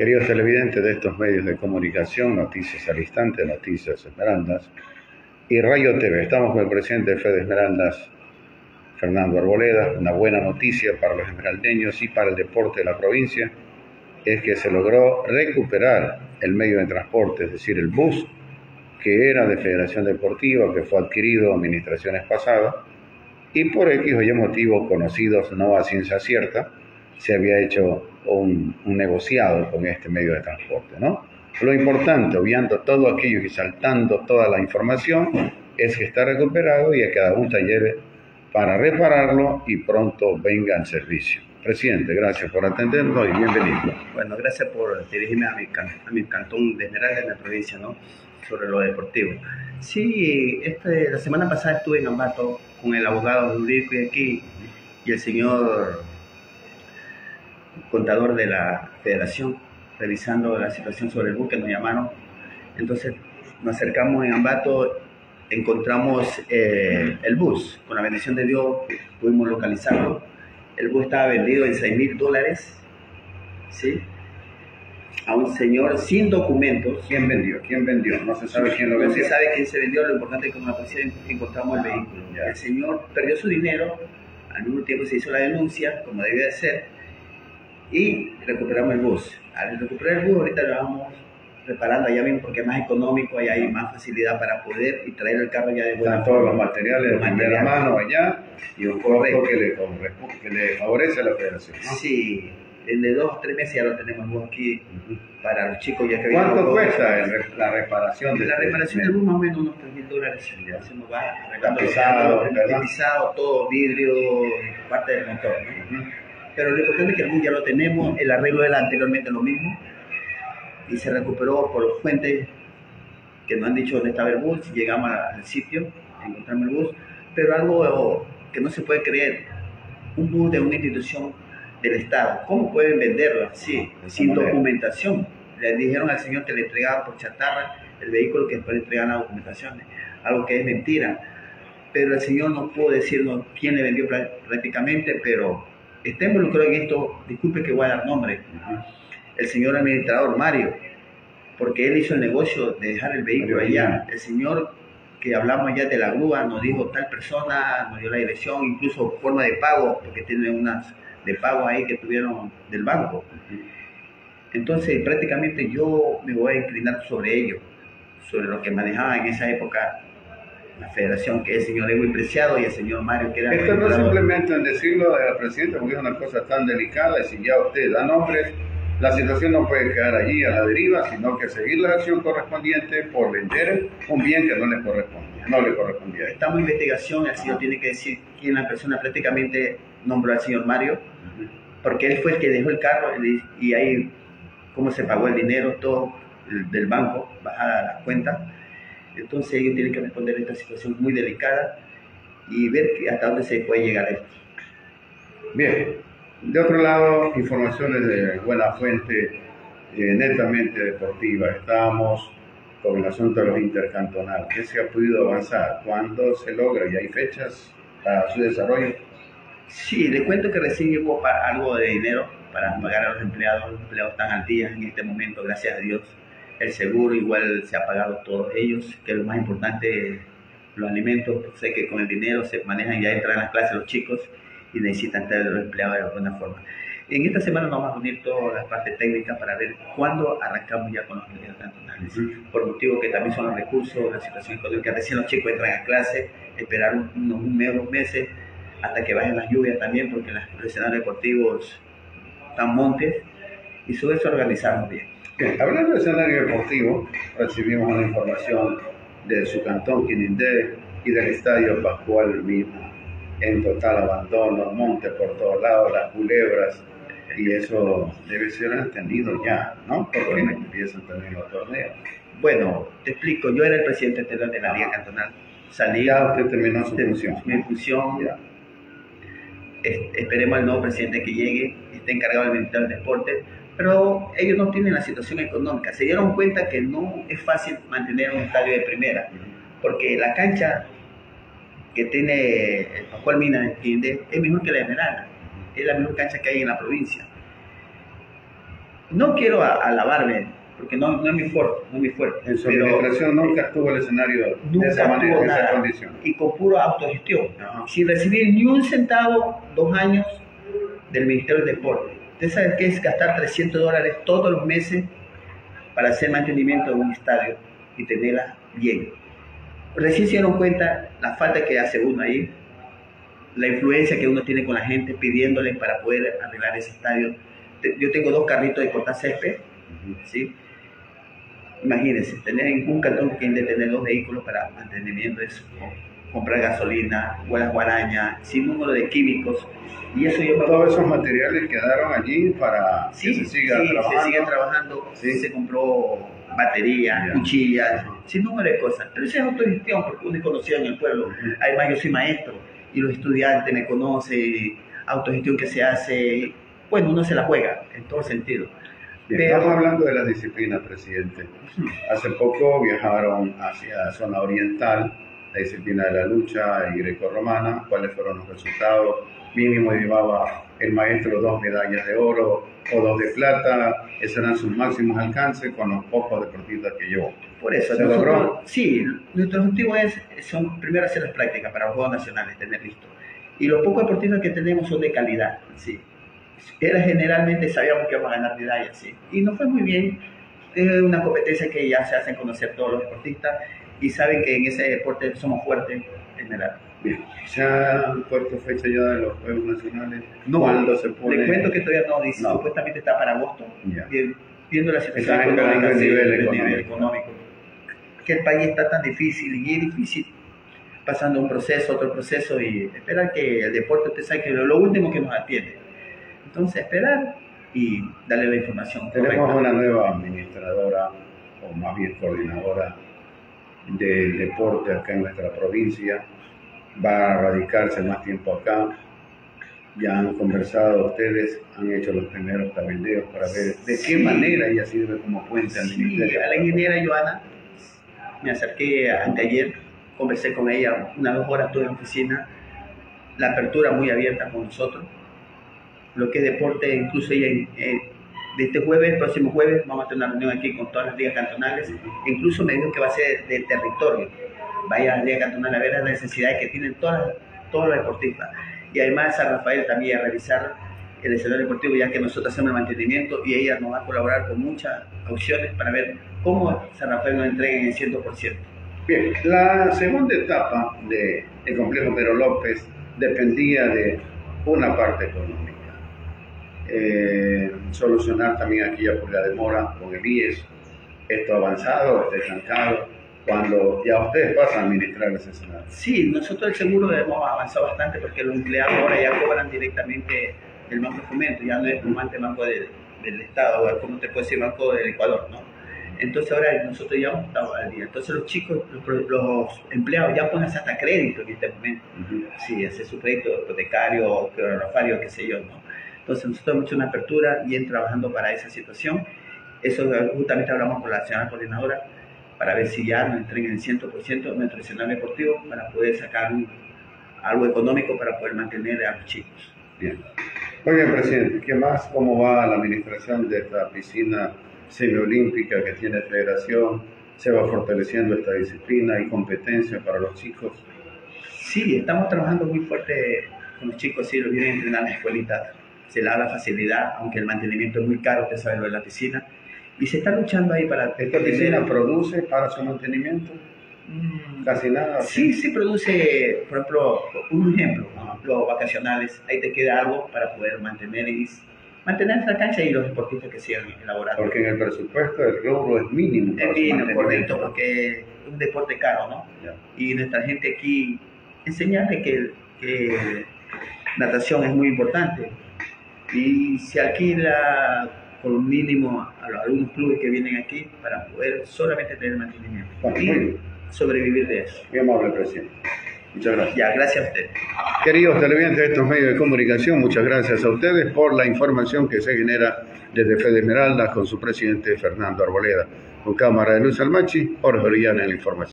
Queridos televidentes de estos medios de comunicación, Noticias al Instante, Noticias Esmeraldas y Rayo TV, estamos con el presidente de Fede Esmeraldas, Fernando Arboleda. Una buena noticia para los esmeraldeños y para el deporte de la provincia es que se logró recuperar el medio de transporte, es decir, el bus que era de Federación Deportiva, que fue adquirido administraciones pasadas, y por X o Y motivos conocidos no a ciencia cierta, se había hecho un, negociado con este medio de transporte, ¿no? Lo importante, obviando todo aquello y saltando toda la información, es que está recuperado y ha quedado un taller para repararlo y pronto venga en servicio. Presidente, gracias por atendernos y bienvenido. Bueno, gracias por dirigirme a mi, a mi cantón de Esmeralda en la provincia, ¿no? Sobre lo deportivo. Sí, este, la semana pasada estuve en Ambato con el abogado jurídico y aquí y el señor contador de la federación, revisando la situación sobre el bus que nos llamaron. Entonces nos acercamos en Ambato, encontramos eh, el bus, con la bendición de Dios pudimos localizarlo. El bus estaba vendido en 6 mil dólares, ¿sí? A un señor sin documentos. ¿Quién vendió? ¿Quién vendió? No se sabe quién lo vendió. No se sabe quién se vendió, lo importante es que con la policía encontramos el vehículo. El señor perdió su dinero, al mismo tiempo se hizo la denuncia, como debía de ser, y recuperamos el bus. Al recuperar el bus, ahorita lo vamos reparando allá mismo porque es más económico, allá hay más facilidad para poder y traer el carro ya de buena todos los materiales de primera mano allá y un costo que le, que le favorece a la federación. Sí, de dos o tres meses ya lo tenemos el bus aquí para los chicos ya que ¿Cuánto cuesta la reparación de La este reparación del bus más o menos unos 3 mil dólares. Ya se nos va arreglando pisado, todo, vidrio, parte del motor. Pero lo importante es que el ya lo tenemos, el arreglo era anteriormente lo mismo y se recuperó por los fuentes que nos han dicho dónde estaba el bus, llegamos al sitio, encontramos el bus, pero algo que no se puede creer, un bus de una institución del Estado, ¿cómo pueden venderlo así, sin documentación? Le dijeron al señor que le entregaban por chatarra el vehículo que después le entregaban la documentación, algo que es mentira. Pero el señor no pudo decirnos quién le vendió prácticamente, pero está involucrado en esto, disculpe que voy a dar nombre, el señor administrador Mario, porque él hizo el negocio de dejar el vehículo allá. El señor que hablamos ya de la grúa nos dijo tal persona, nos dio la dirección, incluso forma de pago, porque tiene unas de pago ahí que tuvieron del banco. Entonces prácticamente yo me voy a inclinar sobre ello, sobre lo que manejaba en esa época la federación, que es el señor Edwin Preciado y el señor Mario, que era... Esto no simplemente en decirlo de la presidenta, porque es una cosa tan delicada, y si ya usted da nombres, la situación no puede quedar allí a la deriva, sino que seguir la acción correspondiente por vender un bien que no le correspondía. No le correspondía. Estamos en investigación, el señor tiene que decir quién la persona prácticamente nombró al señor Mario, porque él fue el que dejó el carro y ahí cómo se pagó el dinero, todo del banco, bajar a la cuenta entonces ellos tienen que responder a esta situación muy delicada y ver hasta dónde se puede llegar esto. Bien, de otro lado, informaciones de buena fuente, eh, netamente deportiva. Estábamos con el asunto de los intercantonales. ¿Qué se ha podido avanzar? ¿Cuándo se logra? ¿Y hay fechas para su desarrollo? Sí, le cuento que recién llegó algo de dinero para pagar a los empleados. Los empleados están al día en este momento, gracias a Dios el seguro igual se ha pagado todos ellos, que lo más importante, los alimentos, sé que con el dinero se manejan, ya entran a las clases los chicos y necesitan tener los empleados de alguna forma. En esta semana vamos a unir todas las partes técnicas para ver cuándo arrancamos ya con los medios cantonales. Por motivo que también son los recursos, la situación económica. Recién los chicos entran a clase, esperar unos un mes, dos meses hasta que bajen las lluvias también, porque los escenarios deportivos están montes y sobre eso organizarnos bien hablando del escenario deportivo, recibimos una información de su cantón Quinindé y del estadio Pascual mismo. En total abandono, montes por todos lados, las culebras, y eso debe ser entendido ya, ¿no? Porque empiezan también los torneos. Bueno, te explico, yo era el presidente de la Liga Cantonal. Salí, ya usted terminó su función. Mi función, ya. esperemos al nuevo presidente que llegue, esté encargado del Ministerio del Deporte, pero ellos no tienen la situación económica. Se dieron cuenta que no es fácil mantener un estadio de primera, porque la cancha que tiene el Pascual Mina es mejor que la Esmeralda, es la mejor cancha que hay en la provincia. no quiero alabarme, porque no, no, es mi fuerte, no es mi fuerte. En su administración nunca estuvo el escenario de esa manera, tuvo en esa nada, condición. Y con pura autogestión, Ajá. sin recibir ni un centavo, dos años del Ministerio del Deporte. Usted sabe qué es gastar 300 dólares todos los meses para hacer mantenimiento de un estadio y tenerla bien. Recién se dieron cuenta la falta que hace uno ahí, la influencia que uno tiene con la gente pidiéndole para poder arreglar ese estadio. Yo tengo dos carritos de cortar césped. ¿sí? Imagínense, tener un cantón que de tener dos vehículos para mantenimiento de ¿no? Comprar gasolina, buenas guarañas, sin número de químicos. Y eso yo Todos esos materiales quedaron allí para Sí, que se siga sí, trabajando. se sigue trabajando, Sí. se compró baterías, Ya. cuchillas, sin número de cosas. Pero eso es autogestión, porque uno es conocido en el pueblo. Además, yo soy maestro y los estudiantes me conocen, autogestión que se hace, bueno, uno se la juega en todo sentido. Pero- Estamos hablando de la disciplina, presidente. Hace poco viajaron hacia zona oriental, la disciplina de la lucha y grecorromana. ¿Cuáles fueron los resultados? Mínimo llevaba el maestro dos medallas de oro o dos de plata. Esos eran sus máximos alcances con los pocos deportistas que llevó. Por eso, ¿Se nosotros- logró? sí, nuestro objetivo es son primero hacer las prácticas para los Juegos Nacionales, tener listo. Y los pocos deportistas que tenemos son de calidad, sí. Era generalmente sabíamos que íbamos a ganar medallas, sí. Y nos fue muy bien. Es una competencia que ya se hacen conocer todos los deportistas y saben que en ese deporte somos fuertes en general. Bien, ¿se han puesto fecha ya de los Juegos Nacionales? No, ¿Cuándo se pone? Le cuento que todavía no dice, No. supuestamente está para agosto. Ya. Bien, viendo la situación económica, el nivel el económico. nivel económico. Que el país está tan difícil y es difícil pasando un proceso, otro proceso y esperar que el deporte te saque lo, lo último que nos atiende. Entonces, esperar y darle la información. Tenemos correcta. una nueva administradora, o más bien coordinadora del deporte acá en nuestra provincia. Va a radicarse más tiempo acá. Ya han conversado ustedes, han hecho los primeros cabildeos para ver de qué manera ella sirve como puente al Sí, ministerio. a la ingeniera Joana me acerqué anteayer, conversé con ella unas dos horas, estuve en la oficina, la apertura muy abierta con nosotros, lo que es deporte, incluso ella eh, de este jueves, próximo jueves, vamos a tener una reunión aquí con todas las ligas cantonales, incluso me dijo que va a ser de territorio, vaya a la liga cantonal a ver las necesidades que tienen todas, todos los deportistas, y además a Rafael también a revisar el escenario deportivo, ya que nosotros hacemos el mantenimiento y ella nos va a colaborar con muchas opciones para ver cómo San Rafael nos entrega en el 100%. Bien, la segunda etapa del complejo Pedro López dependía de una parte económica. Eh, solucionar también aquella por la demora con el IES, esto avanzado, está estancado, cuando ya ustedes pasan a administrar ese escenario. Sí, nosotros el seguro hemos avanzado bastante porque los empleados ahora ya cobran directamente el Banco de Fomento, ya no es como antes Banco del, del Estado, o como te puede decir Banco del Ecuador, ¿no? Entonces ahora nosotros ya hemos estado al día. Entonces los chicos, los, los empleados ya ponen hasta crédito en este momento. Ujú. Sí, hacer su crédito hipotecario, rafario, qué sé yo, ¿no? Entonces nosotros hemos hecho una apertura, bien trabajando para esa situación. Eso eh, justamente hablamos con la señora coordinadora para ver si ya nos entreguen el 100% nuestro escenario deportivo para poder sacar un- algo económico para poder mantener a los chicos. Bien. Muy bien, presidente. ¿Qué más? ¿Cómo va la administración de esta piscina semiolímpica que tiene federación? ¿Se va fortaleciendo esta disciplina y competencia para los chicos? Sí, estamos trabajando muy fuerte con los chicos, sí, los vienen a entrenar en la escuelita. Se le da la facilidad, aunque el mantenimiento es muy caro, usted sabe lo de la piscina. Y se está luchando ahí para... ¿Esta piscina produce para su mantenimiento? Mm, Casi nada. Sí, sí produce, por ejemplo, un ejemplo, los vacacionales, ahí te queda algo para poder mantener y mantener esa cancha y los deportistas que sigan elaborando. Porque en el presupuesto el rubro es mínimo. Es mantenimiento. correcto, porque es un deporte caro, ¿no? Ya. Y nuestra gente aquí, enseñarle que, que natación es muy importante. Y se alquila con un mínimo a los- algunos clubes que vienen aquí para poder solamente tener mantenimiento y sobrevivir de eso. Muy amable, presidente. Muchas gracias. Ya, gracias a usted. Queridos televidentes de estos medios de comunicación, muchas gracias a ustedes por la información que se genera desde Fede Esmeralda con su presidente Fernando Arboleda. Con cámara de Luz Almachi, Jorge Orellana en la información.